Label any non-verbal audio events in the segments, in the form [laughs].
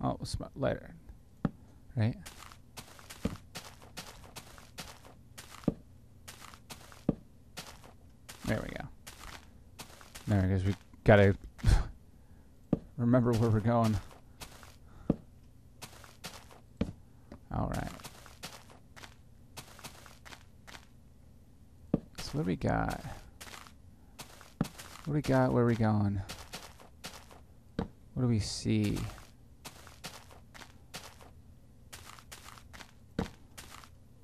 Oh, sm- later. Right? There we go. There it is. We gotta [laughs] remember where we're going. Alright. So what do we got? What do we got? Where are we going? What do we see?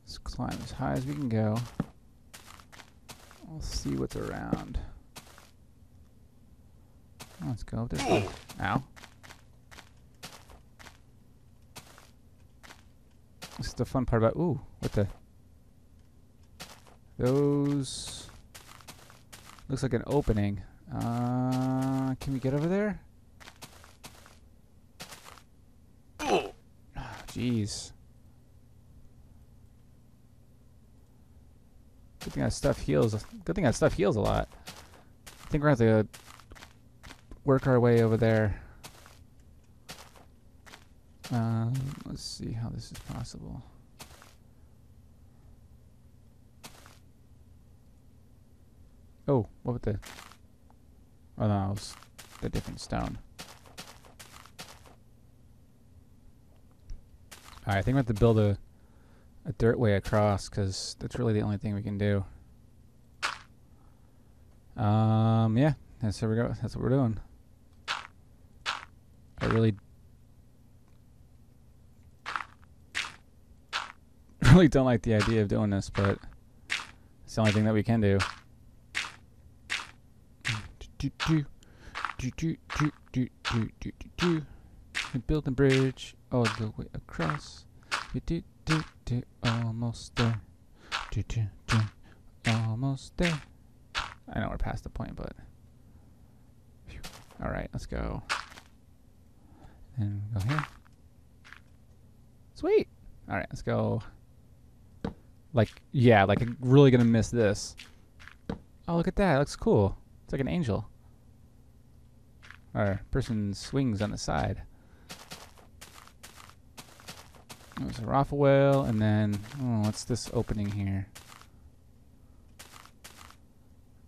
Let's climb as high as we can go. We'll see what's around. Let's go up this way. Ow. This is the fun part about. Ooh, what the? Those. Looks like an opening. Uh, can we get over there? Oh, jeez. Good thing that stuff heals. Good thing that stuff heals a lot. I think we're gonna have to work our way over there. Uh, let's see how this is possible. Oh, what with the? Oh no, was the different stone. Alright, I think we have to build a a dirt way across because that's really the only thing we can do. Um, yeah, that's where we go. That's what we're doing. I really, [laughs] really don't like the idea of doing this, but it's the only thing that we can do. Do, do, do, do, do, do, do, do, do, do. Build a bridge all the way across. Do, do, do, do, almost there. Do, do, do, almost there. I know we're past the point, but. All right, let's go. And go here. Sweet. All right, let's go. Like, yeah, like I'm really gonna miss this. Oh, look at that. It looks cool. It's like an angel. Our person swings on the side. There's a whale, and then oh, what's this opening here?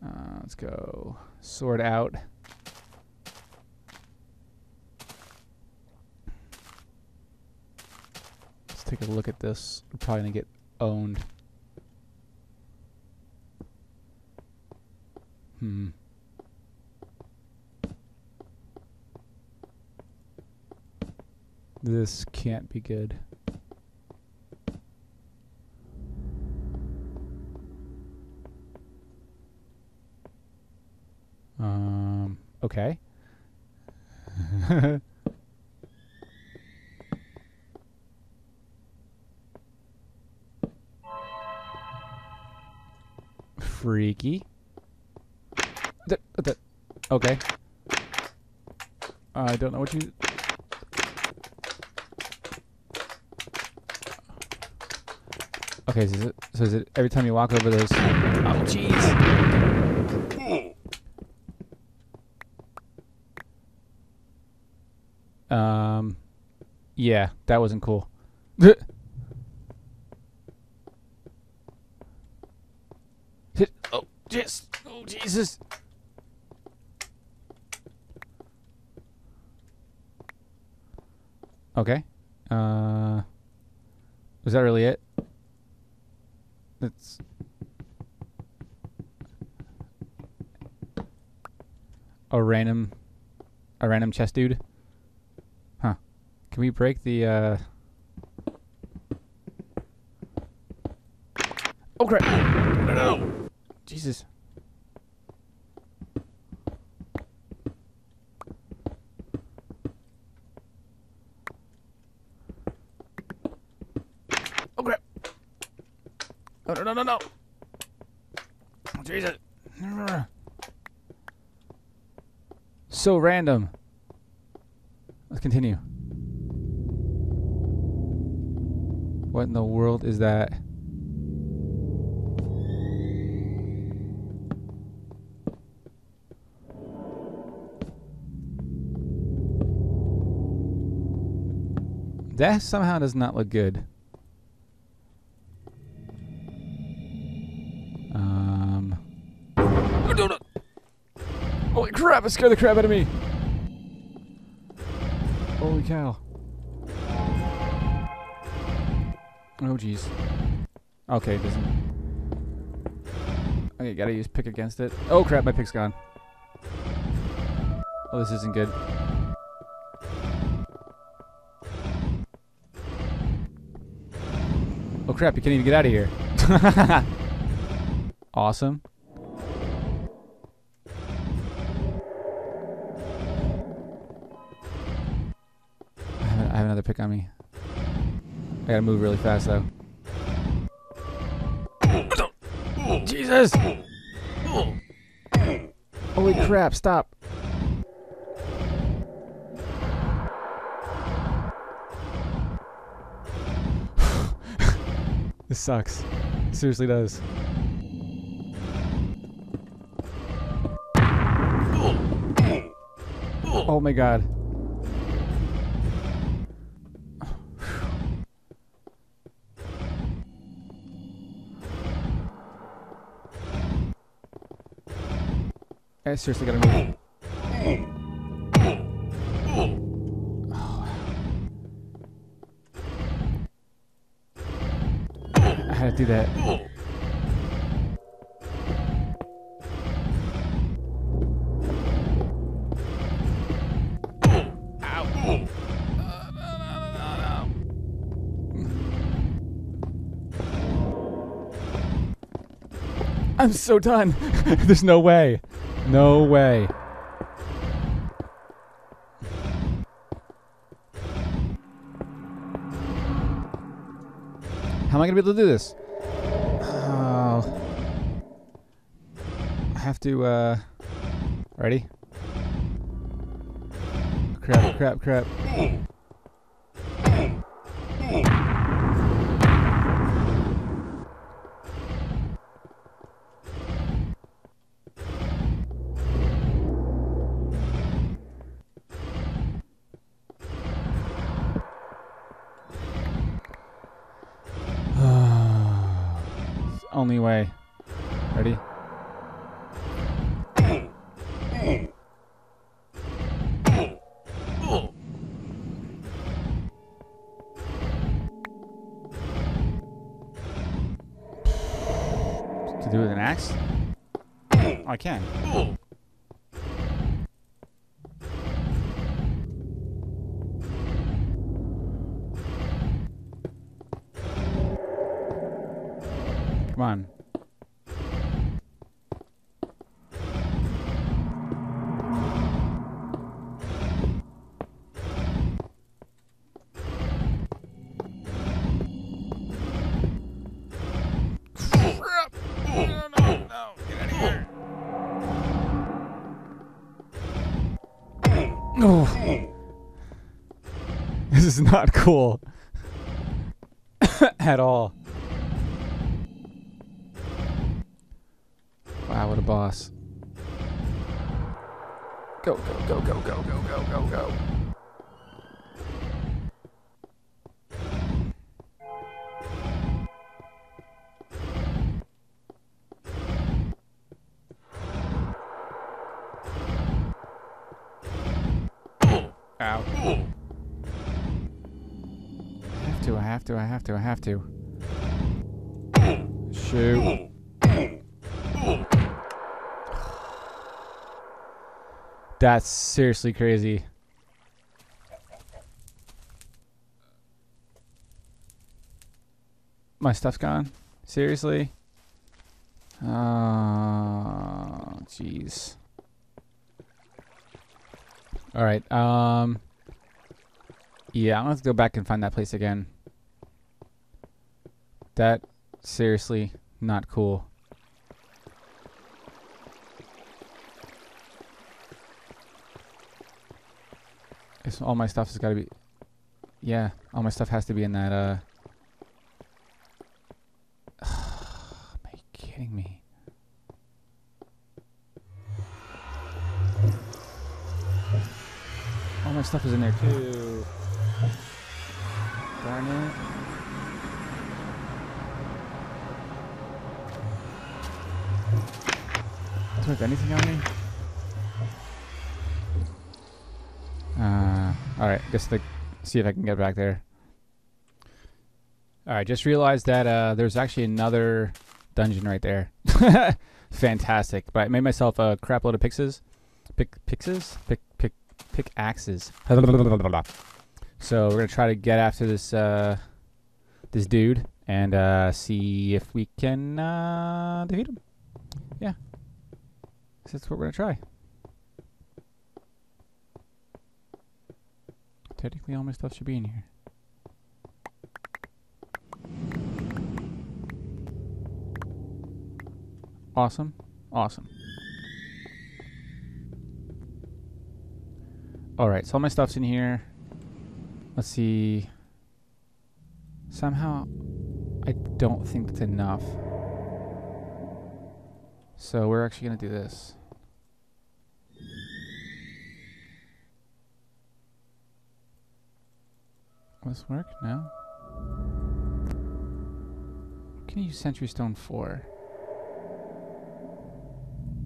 Uh, let's go sword out. Let's take a look at this. We're probably gonna get owned. Hmm. This can't be good. Okay. Freaky. Okay. I don't know what you. Okay, so is, it, so is it every time you walk over those? Oh, jeez. Hmm. Um, yeah, that wasn't cool. [laughs] Oh, just. Oh, Jesus. Okay. Uh, was that really it? That's. A random, a random chest dude. Can we break the? uh... Oh crap! No, no! Jesus. Oh crap! No, no, no, no, no! Jesus! So random. Let's continue. What in the world is that? That somehow does not look good. Um. Oh. Holy crap! It scared the crap out of me. Holy cow. Oh jeez. Okay, it doesn't. Okay, gotta use pick against it. Oh crap! My pick's gone. Oh, this isn't good. Oh crap, you can't even get out of here. [laughs] awesome. Move really fast though. Jesus! Holy crap, stop. [sighs] this sucks. It seriously does. Oh my god. I seriously gotta move. I had to do that. I'm so done. [laughs] There's no way. No way. How am I gonna be able to do this? Oh. I have to, uh. Ready? Crap, crap, crap. Only way. Ready? To do with an axe? I can. Is not cool. [coughs] At all. Wow, what a boss. Go, go, go, go, go, go, go, go, go. To, I have to, I have to. Shoot. That's seriously crazy. My stuff's gone? Seriously? Oh, jeez. Alright, um... Yeah, I'm gonna have to go back and find that place again. That, seriously, not cool. It's, all my stuff has got to be. Yeah, all my stuff has to be in that. Uh. [sighs] Am kidding me? All my stuff is in there too. Darn it. Anything on me? Uh, alright, guess the see if I can get back there. Alright, just realized that uh, there's actually another dungeon right there. [laughs] Fantastic. But I made myself a crap load of pixes. Pick pixes? Pick pick pick axes. [laughs] so we're gonna try to get after this uh, this dude and uh, see if we can uh, defeat him. Yeah. So that's what we're gonna try. Technically all my stuff should be in here. Awesome. Awesome. Alright, so all my stuff's in here. Let's see. Somehow, I don't think that's enough. So we're actually going to do this. Will this work? No? Can you use Sentry Stone for?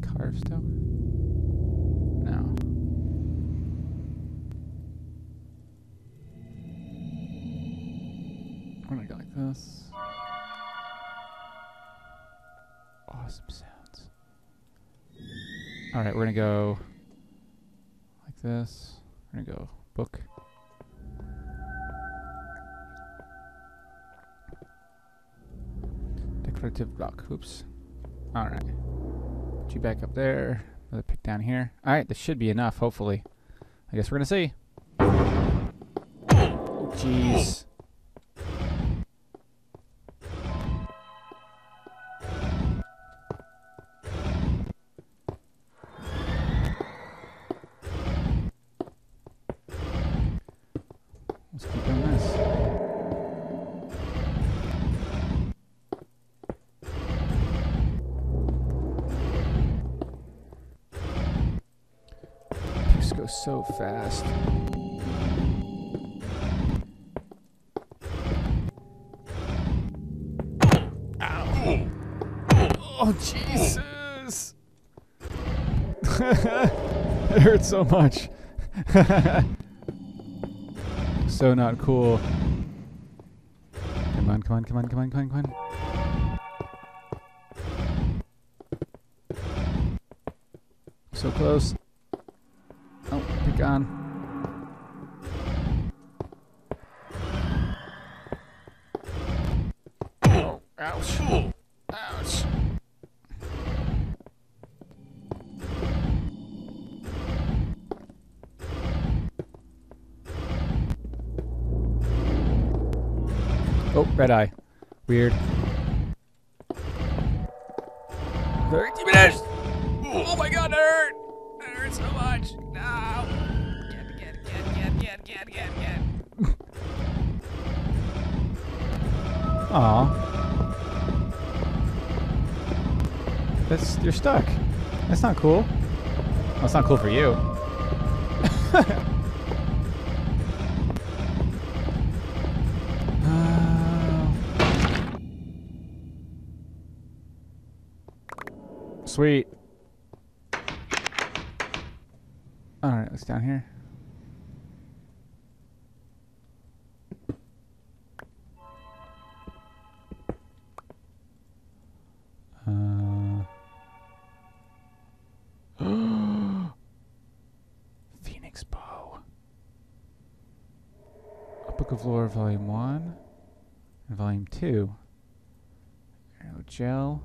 Carve stone? No. We're gonna go like this. Awesome sounds. Alright, we're gonna go like this. We're gonna go book. Decorative block. Oops. Alright. Put you back up there. Another pick down here. Alright, this should be enough, hopefully. I guess we're gonna see. Jeez. This goes so fast. Ow. Oh, Jesus! [laughs] it hurts so much. [laughs] so not cool. Come on, come on, come on, come on, come on, come on. So close. Oh, on. Oh, ouch. Ouch. Oh, red eye. Weird. Very diminished. Oh my god. That hurt get, get, get. Aw. That's you're stuck. That's not cool. It's not cool for you. [laughs] Uh, Sweet. All right, let's down here. Book of Lore, Volume 1 and Volume 2. Arrow gel.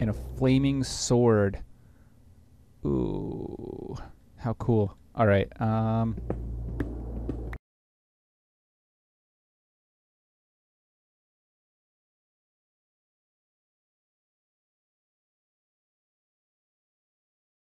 And a flaming sword. Ooh. How cool. Alright, um.